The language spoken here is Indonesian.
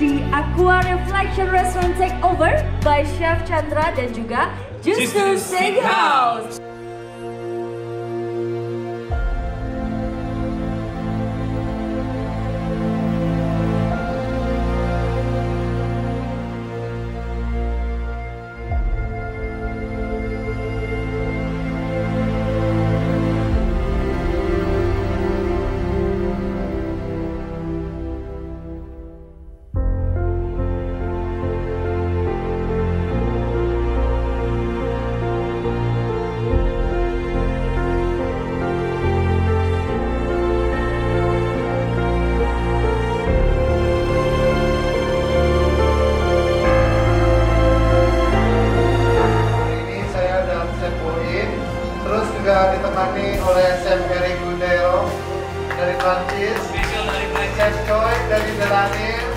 di Aqua Reflection Restaurant Takeover by Chef Chandra dan juga Justus Steakhouse. Perancis, Chef Choi dari Delanim,